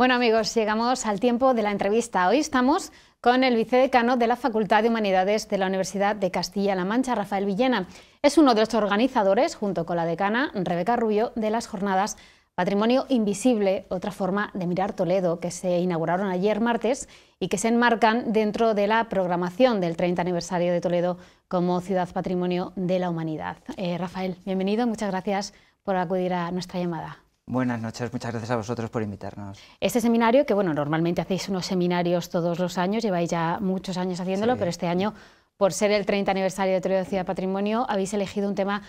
Bueno amigos, llegamos al tiempo de la entrevista. Hoy estamos con el vicedecano de la Facultad de Humanidades de la Universidad de Castilla-La Mancha, Rafael Villena. Es uno de los organizadores, junto con la decana Rebeca Rubio, de las jornadas Patrimonio Invisible, otra forma de mirar Toledo, que se inauguraron ayer martes y que se enmarcan dentro de la programación del 30 aniversario de Toledo como Ciudad Patrimonio de la Humanidad. Eh, Rafael, bienvenido, muchas gracias por acudir a nuestra llamada. Buenas noches, muchas gracias a vosotros por invitarnos. Este seminario, que bueno, normalmente hacéis unos seminarios todos los años, lleváis ya muchos años haciéndolo, pero este año, por ser el 30 aniversario de Toledo Ciudad Patrimonio, habéis elegido un tema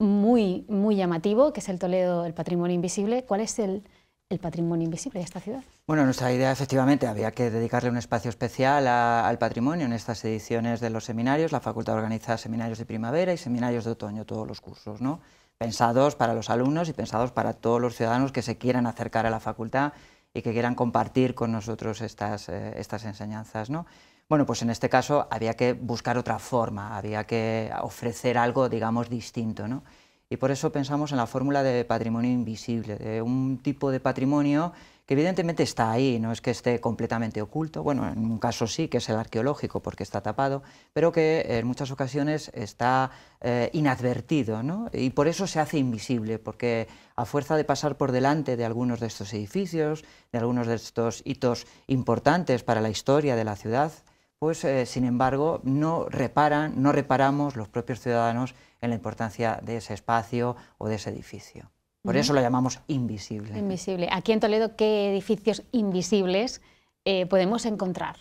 muy, muy llamativo, que es el Toledo, el patrimonio invisible. ¿Cuál es el, el patrimonio invisible de esta ciudad? Bueno, nuestra idea efectivamente había que dedicarle un espacio especial al patrimonio en estas ediciones de los seminarios. La facultad organiza seminarios de primavera y seminarios de otoño, todos los cursos, ¿no? Pensados para los alumnos y pensados para todos los ciudadanos que se quieran acercar a la facultad y que quieran compartir con nosotros estas, eh, estas enseñanzas. ¿no? Bueno, pues en este caso había que buscar otra forma, había que ofrecer algo, digamos, distinto. ¿no? Y por eso pensamos en la fórmula de patrimonio invisible, de un tipo de patrimonio que evidentemente está ahí, no es que esté completamente oculto, bueno, en un caso sí, que es el arqueológico porque está tapado, pero que en muchas ocasiones está eh, inadvertido, ¿no? Y por eso se hace invisible, porque a fuerza de pasar por delante de algunos de estos edificios, de algunos de estos hitos importantes para la historia de la ciudad, pues eh, sin embargo no reparan, no reparamos los propios ciudadanos en la importancia de ese espacio o de ese edificio. Por eso lo llamamos invisible. Invisible. Aquí en Toledo, ¿qué edificios invisibles eh, podemos encontrar?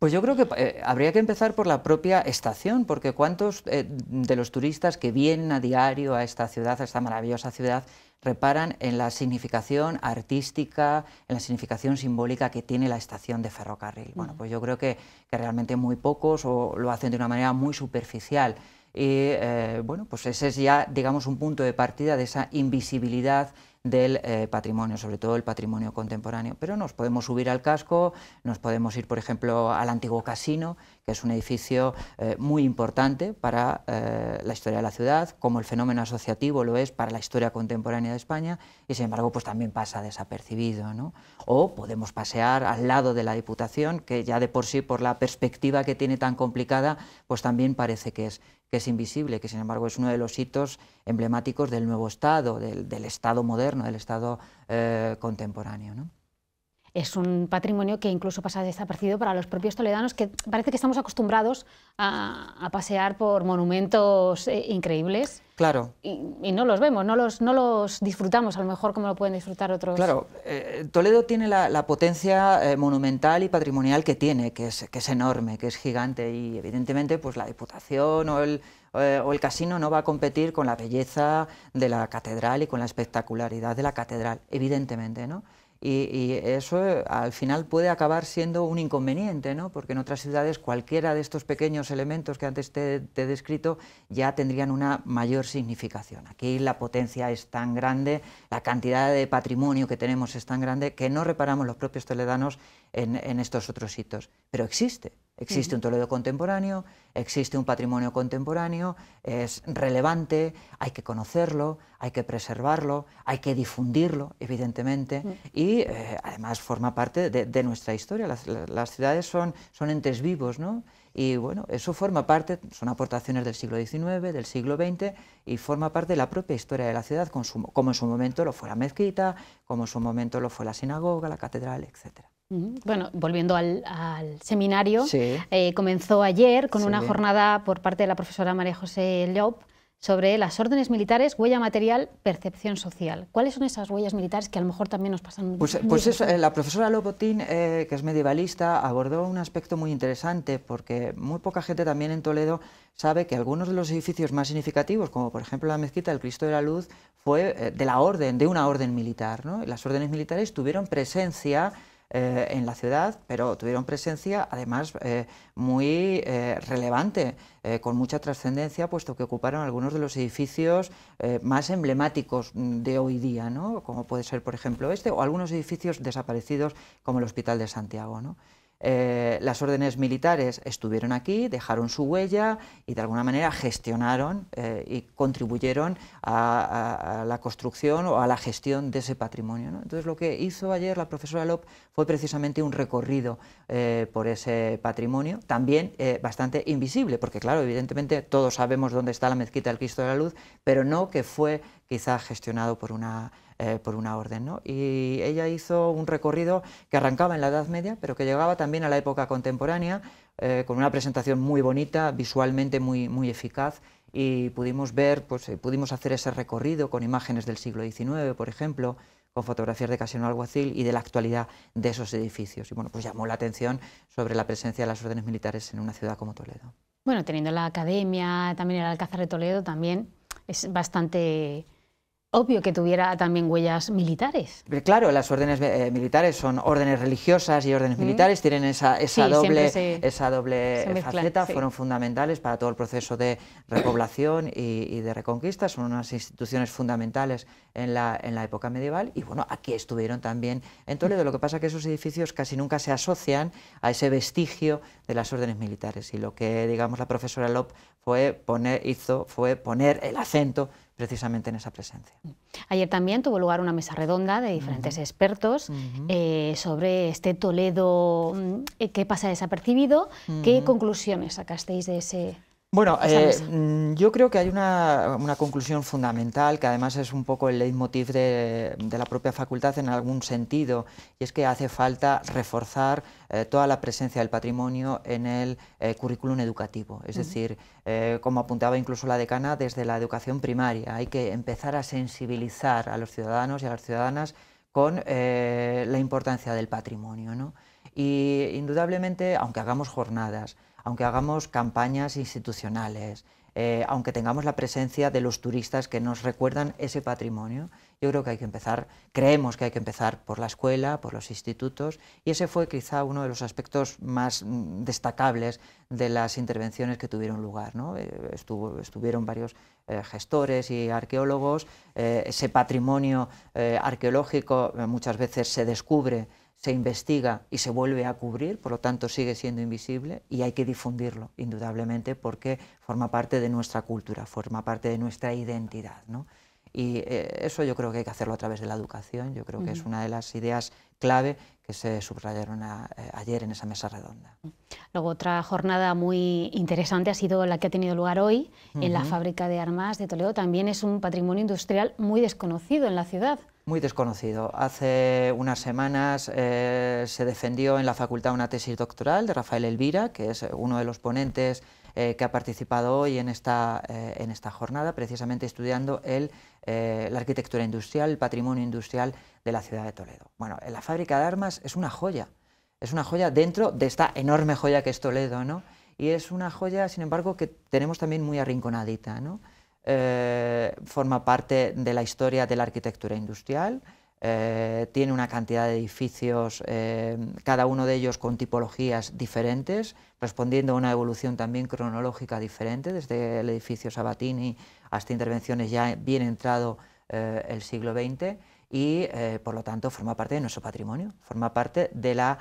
Pues yo creo que eh, habría que empezar por la propia estación, porque cuántos eh, de los turistas que vienen a diario a esta ciudad, a esta maravillosa ciudad, reparan en la significación artística, en la significación simbólica que tiene la estación de ferrocarril. Bueno, pues yo creo que, que realmente muy pocos o lo hacen de una manera muy superficial. Y eh, bueno, pues ese es ya, digamos, un punto de partida de esa invisibilidad del eh, patrimonio, sobre todo el patrimonio contemporáneo. Pero nos podemos subir al casco, nos podemos ir, por ejemplo, al antiguo casino, es un edificio eh, muy importante para eh, la historia de la ciudad, como el fenómeno asociativo lo es para la historia contemporánea de España, y sin embargo pues también pasa desapercibido. ¿no? O podemos pasear al lado de la Diputación, que ya de por sí, por la perspectiva que tiene tan complicada, pues también parece que es, que es invisible, que sin embargo es uno de los hitos emblemáticos del nuevo Estado, del, Estado moderno, del Estado eh, contemporáneo. ¿no? Es un patrimonio que incluso pasa desapercibido para los propios toledanos, que parece que estamos acostumbrados a, pasear por monumentos eh, increíbles. Claro. Y, no los vemos, no los, no los disfrutamos a lo mejor como lo pueden disfrutar otros. Claro, eh, Toledo tiene la, potencia eh, monumental y patrimonial que tiene, que es, que es enorme, que es gigante y evidentemente pues la Diputación o el, o el casino no va a competir con la belleza de la catedral y con la espectacularidad de la catedral, evidentemente, ¿no? Y, eso eh, al final puede acabar siendo un inconveniente, ¿no? porque en otras ciudades cualquiera de estos pequeños elementos que antes te, he descrito ya tendrían una mayor significación. Aquí la potencia es tan grande, la cantidad de patrimonio que tenemos es tan grande que no reparamos los propios toledanos en, estos otros hitos, pero existe. Existe un Toledo contemporáneo, existe un patrimonio contemporáneo, es relevante, hay que conocerlo, hay que preservarlo, hay que difundirlo, evidentemente, y eh, además forma parte de, nuestra historia. Las, ciudades son, son, entes vivos, ¿no? Y bueno, eso forma parte, son aportaciones del siglo XIX, del siglo XX, y forma parte de la propia historia de la ciudad, como en su momento lo fue la mezquita, como en su momento lo fue la sinagoga, la catedral, etcétera. Bueno, volviendo al, seminario, eh, comenzó ayer con una jornada por parte de la profesora María José Llop sobre las órdenes militares, huella material, percepción social. ¿Cuáles son esas huellas militares que a lo mejor también nos pasan? Pues, pues eh, la profesora Lobotín, eh, que es medievalista, abordó un aspecto muy interesante porque muy poca gente también en Toledo sabe que algunos de los edificios más significativos, como por ejemplo la mezquita del Cristo de la Luz, fue de la orden, de una orden militar. ¿no? Las órdenes militares tuvieron presencia eh, en la ciudad, pero tuvieron presencia además eh, muy eh, relevante, con mucha trascendencia, puesto que ocuparon algunos de los edificios más emblemáticos de hoy día, ¿no? como puede ser por ejemplo este, o algunos edificios desaparecidos como el Hospital de Santiago. ¿no? Eh, las órdenes militares estuvieron aquí, dejaron su huella y de alguna manera gestionaron eh, y contribuyeron a, la construcción o a la gestión de ese patrimonio. Entonces lo que hizo ayer la profesora Lop fue precisamente un recorrido eh, por ese patrimonio, también bastante invisible, porque claro, evidentemente todos sabemos dónde está la mezquita del Cristo de la Luz, pero no que fue quizá gestionado por una eh, por una orden. ¿no? Y ella hizo un recorrido que arrancaba en la Edad Media, pero que llegaba también a la época contemporánea, eh, con una presentación muy bonita, visualmente muy, muy eficaz, y pudimos ver, pues eh, pudimos hacer ese recorrido con imágenes del siglo XIX, por ejemplo, con fotografías de Casino Alguacil y de la actualidad de esos edificios. Y bueno, pues llamó la atención sobre la presencia de las órdenes militares en una ciudad como Toledo. Bueno, teniendo la academia, también el Alcázar de Toledo, también es bastante obvio que tuviera también huellas militares. Claro, las órdenes eh, militares son órdenes religiosas y órdenes militares, tienen esa, esa doble, esa doble faceta, fueron fundamentales para todo el proceso de repoblación y, de reconquista, son unas instituciones fundamentales en la, en la época medieval y bueno, aquí estuvieron también en Toledo, lo que pasa es que esos edificios casi nunca se asocian a ese vestigio de las órdenes militares y lo que digamos la profesora Lop fue poner, hizo fue poner el acento precisamente en esa presencia. Ayer también tuvo lugar una mesa redonda de diferentes expertos eh, sobre este Toledo, mm, qué pasa desapercibido, qué conclusiones sacasteis de ese... Bueno, eh, mm, yo creo que hay una, conclusión fundamental, que además es un poco el leitmotiv de, la propia facultad en algún sentido, y es que hace falta reforzar eh, toda la presencia del patrimonio en el eh, currículum educativo. Es decir, como apuntaba incluso la decana, desde la educación primaria hay que empezar a sensibilizar a los ciudadanos y a las ciudadanas con la importancia del patrimonio. ¿no? Y indudablemente, aunque hagamos jornadas, aunque hagamos campañas institucionales, eh, aunque tengamos la presencia de los turistas que nos recuerdan ese patrimonio, yo creo que hay que empezar, creemos que hay que empezar por la escuela, por los institutos, y ese fue quizá uno de los aspectos más mm, destacables de las intervenciones que tuvieron lugar. Eh, estuvieron varios eh, gestores y arqueólogos, ese patrimonio arqueológico muchas veces se descubre se investiga y se vuelve a cubrir, por lo tanto sigue siendo invisible y hay que difundirlo, indudablemente, porque forma parte de nuestra cultura, forma parte de nuestra identidad. Y eh, eso yo creo que hay que hacerlo a través de la educación, yo creo que es una de las ideas clave que se subrayaron eh, ayer en esa mesa redonda. Luego otra jornada muy interesante ha sido la que ha tenido lugar hoy en la fábrica de armas de Toledo. También es un patrimonio industrial muy desconocido en la ciudad. Muy desconocido. Hace unas semanas eh, se defendió en la facultad una tesis doctoral de Rafael Elvira, que es uno de los ponentes eh, que ha participado hoy en esta, eh, en esta jornada, precisamente estudiando el, la arquitectura industrial, el patrimonio industrial de la ciudad de Toledo. Bueno, la fábrica de armas es una joya, es una joya dentro de esta enorme joya que es Toledo, ¿no? Y es una joya, sin embargo, que tenemos también muy arrinconadita, ¿no? Eh, forma parte de la historia de la arquitectura industrial, eh, tiene una cantidad de edificios, eh, cada uno de ellos con tipologías diferentes, respondiendo a una evolución también cronológica diferente, desde el edificio Sabatini hasta intervenciones ya bien entrado el siglo XX y por lo tanto forma parte de nuestro patrimonio, forma parte de, la,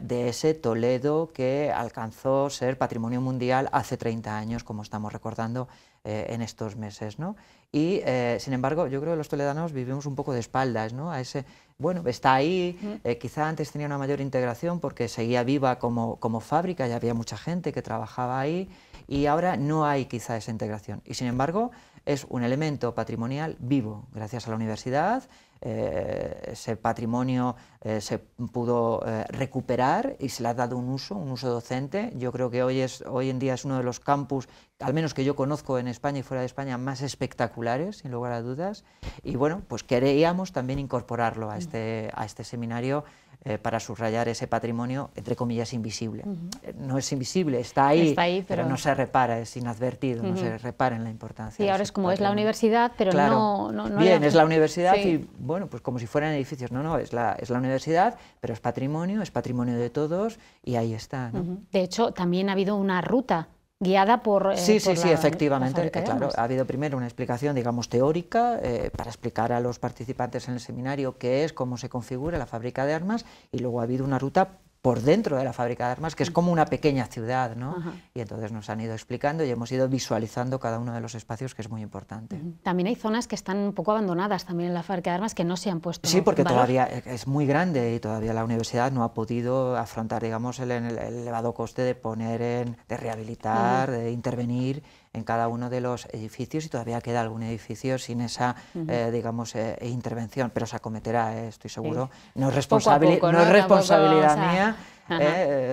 de ese Toledo que alcanzó ser patrimonio mundial hace 30 años, como estamos recordando eh, en estos meses. ¿no? Y, eh, sin embargo, yo creo que los toledanos vivimos un poco de espaldas ¿no? a ese, bueno, está ahí, eh, quizá antes tenía una mayor integración porque seguía viva como, como fábrica, ya había mucha gente que trabajaba ahí, y ahora no hay quizá esa integración. Y, sin embargo, es un elemento patrimonial vivo, gracias a la universidad, eh, ese patrimonio eh, se pudo eh, recuperar y se le ha dado un uso, un uso docente. Yo creo que hoy, es, hoy en día es uno de los campus, al menos que yo conozco en España y fuera de España, más espectaculares, sin lugar a dudas. Y bueno, pues queríamos también incorporarlo a mm. este, a este seminario eh, para subrayar ese patrimonio, entre comillas, invisible. Eh, no es invisible, está ahí, pero... no se repara, es inadvertido, no se repara en la importancia. Y ahora es como es la universidad, pero no, no, Bien, es la universidad y, bueno, pues como si fueran edificios. No, no, es la, es la universidad, pero es patrimonio, es patrimonio de todos y ahí está. De hecho, también ha habido una ruta guiada por... Eh, sí, sí, sí, efectivamente. Eh, claro, ha habido primero una explicación, digamos, teórica eh, para explicar a los participantes en el seminario qué es, cómo se configura la fábrica de armas y luego ha habido una ruta por dentro de la fábrica de armas, que es como una pequeña ciudad, ¿no? Y entonces nos han ido explicando y hemos ido visualizando cada uno de los espacios, que es muy importante. También hay zonas que están un poco abandonadas también en la fábrica de armas que no se han puesto Sí, porque todavía es muy grande y todavía la universidad no ha podido afrontar, digamos, el, elevado coste de poner en, de rehabilitar, de intervenir en cada uno de los edificios y todavía queda algún edificio sin esa, eh, digamos, eh, intervención, pero se acometerá, eh, estoy seguro. No es, responsabilidad no, es responsabilidad mía,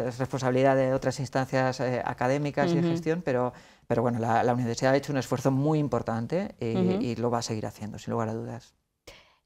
es responsabilidad de otras instancias académicas y de gestión, pero, pero bueno, la, universidad ha hecho un esfuerzo muy importante y, lo va a seguir haciendo, sin lugar a dudas.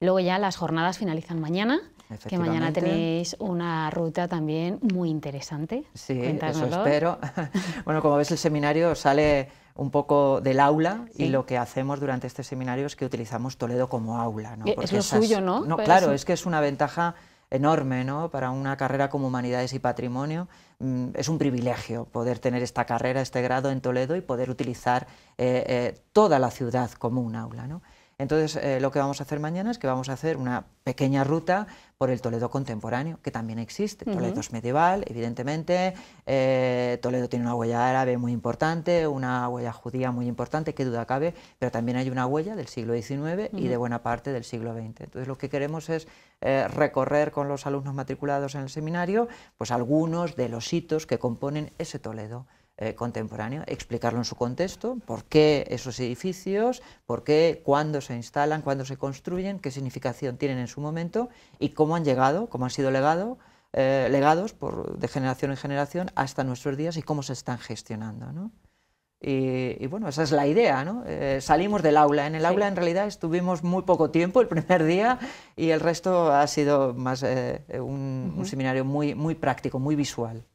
Luego ya las jornadas finalizan mañana, que mañana tenéis una ruta también muy interesante. Sí, eso espero. bueno, como ves el seminario sale un poco del aula y lo que hacemos durante este seminario es que utilizamos Toledo como aula. ¿no? es lo suyo, ¿no? no claro, es que es una ventaja enorme ¿no? para una carrera como Humanidades y Patrimonio. Mm, es un privilegio poder tener esta carrera, este grado en Toledo y poder utilizar eh, eh, toda la ciudad como un aula. ¿no? Entonces, eh, lo que vamos a hacer mañana es que vamos a hacer una pequeña ruta por el Toledo contemporáneo, que también existe. Toledo es medieval, evidentemente. Eh, Toledo tiene una huella árabe muy importante, una huella judía muy importante, qué duda cabe, pero también hay una huella del siglo XIX y de buena parte del siglo XX. Entonces, lo que queremos es eh, recorrer con los alumnos matriculados en el seminario pues algunos de los hitos que componen ese Toledo. Eh, contemporáneo, explicarlo en su contexto, por qué esos edificios, por qué, cuándo se instalan, cuándo se construyen, qué significación tienen en su momento y cómo han llegado, cómo han sido legado, eh, legados por, de generación en generación hasta nuestros días y cómo se están gestionando. ¿no? Y, bueno, esa es la idea, ¿no? Eh, salimos del aula. En el aula en realidad estuvimos muy poco tiempo el primer día y el resto ha sido más un, seminario muy, muy práctico, muy visual.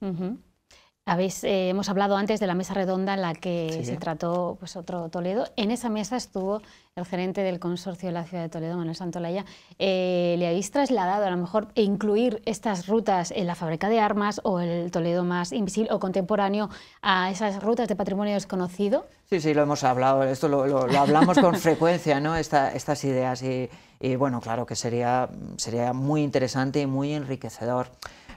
Eh, hemos hablado antes de la mesa redonda en la que se trató pues, otro Toledo. En esa mesa estuvo el gerente del consorcio de la ciudad de Toledo, Manuel Santolaya. Eh, ¿Le habéis trasladado a lo mejor e incluir estas rutas en la fábrica de armas o el Toledo más invisible o contemporáneo a esas rutas de patrimonio desconocido? Sí, sí, lo hemos hablado, esto lo, hablamos con frecuencia, ¿no? estas ideas y, y, bueno, claro que sería, sería muy interesante y muy enriquecedor.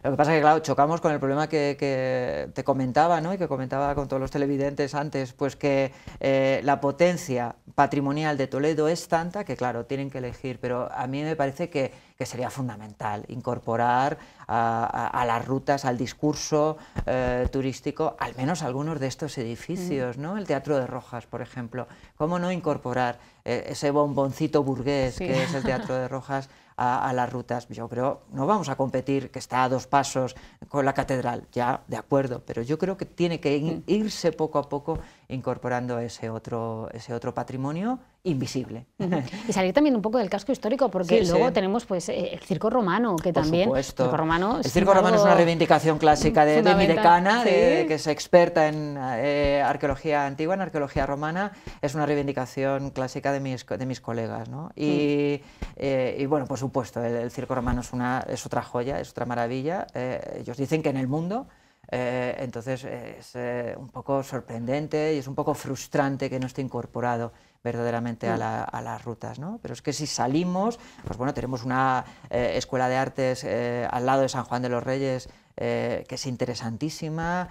Lo que pasa es que, claro, chocamos con el problema que, te comentaba, ¿no? Y que comentaba con todos los televidentes antes, pues que eh, la potencia patrimonial de Toledo es tanta que, claro, tienen que elegir, pero a mí me parece que, sería fundamental incorporar a, las rutas, al discurso eh, turístico, al menos algunos de estos edificios, mm. ¿no? El Teatro de Rojas, por ejemplo. ¿Cómo no incorporar eh, ese bomboncito burgués que es el Teatro de Rojas? A, las rutas. Yo creo, no vamos a competir, que está a dos pasos con la catedral, ya de acuerdo, pero yo creo que tiene que mm. irse poco a poco incorporando ese otro, ese otro patrimonio invisible. Y salir también un poco del casco histórico, porque luego tenemos pues eh, el circo romano, que también... El circo romano, el circo romano es una reivindicación clásica de, mi decana, que es experta en eh, arqueología antigua, en arqueología romana, es una reivindicación clásica de mis, de mis colegas. ¿no? Y, eh, y, bueno, por supuesto, el, circo romano es, una, es otra joya, es otra maravilla. ellos dicen que en el mundo... entonces es un poco sorprendente y es un poco frustrante que no esté incorporado verdaderamente a, las rutas. ¿no? Pero es que si salimos, pues bueno, tenemos una eh, escuela de artes eh, al lado de San Juan de los Reyes eh, que es interesantísima,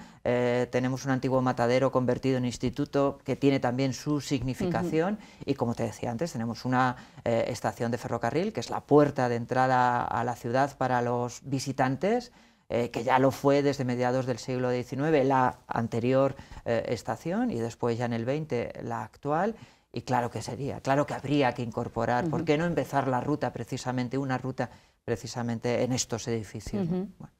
tenemos un antiguo matadero convertido en instituto que tiene también su significación y como te decía antes, tenemos una estación de ferrocarril que es la puerta de entrada a la ciudad para los visitantes. que ya lo fue desde mediados del siglo XIX, la anterior estación y después ya en el XX la actual, y claro que sería, claro que habría que incorporar, ¿por qué no empezar la ruta precisamente, una ruta precisamente en estos edificios?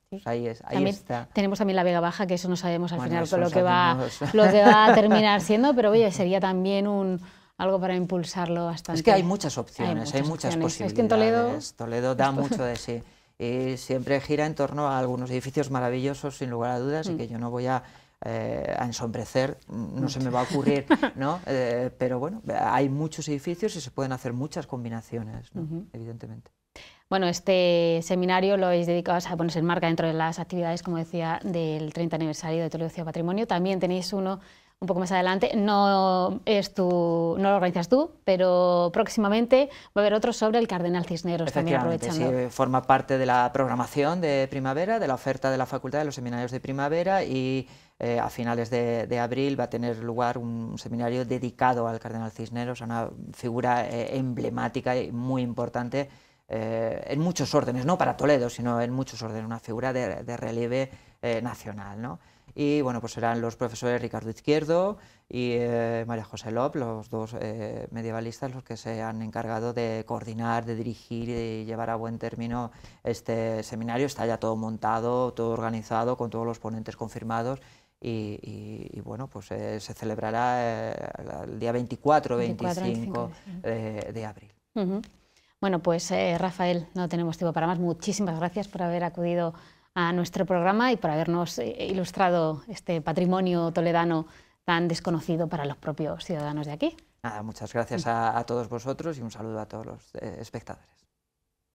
Pues ahí, es, ahí está. Tenemos también la Vega Baja, que eso no sabemos al final lo que, va, lo que va a terminar siendo, pero oye, sería también un, algo para impulsarlo bastante. Es que hay muchas opciones, hay muchas, posibilidades. Es que en Toledo... Toledo da mucho de sí. Y siempre gira en torno a algunos edificios maravillosos, sin lugar a dudas, y mm. que yo no voy a eh, a ensombrecer, no se me va a ocurrir, ¿no? Eh, pero bueno, hay muchos edificios y se pueden hacer muchas combinaciones, evidentemente. Bueno, este seminario lo habéis dedicado a ponerse en marca dentro de las actividades, como decía, del 30 aniversario de Toledo Ciudad Patrimonio. También tenéis uno un poco más adelante. No, es tu, no lo organizas tú, pero próximamente va a haber otro sobre el Cardenal Cisneros también aprovechando. Sí, forma parte de la programación de primavera, de la oferta de la Facultad de los Seminarios de Primavera y eh, a finales de, abril va a tener lugar un seminario dedicado al Cardenal Cisneros, una figura eh, emblemática y muy importante eh, en muchos órdenes, no para Toledo, sino en muchos órdenes, una figura de, relieve nacional. ¿no? y bueno, pues serán los profesores Ricardo Izquierdo y María José Lop, los dos medievalistas, los que se han encargado de coordinar, de dirigir y de llevar a buen término este seminario. Está ya todo montado, todo organizado, con todos los ponentes confirmados y, bueno, pues eh, se celebrará el día 24 25, de, abril. Bueno, pues Rafael, no tenemos tiempo para más. Muchísimas gracias por haber acudido a nuestro programa y por habernos eh, ilustrado este patrimonio toledano tan desconocido para los propios ciudadanos de aquí. Nada, muchas gracias a, todos vosotros y un saludo a todos los eh, espectadores.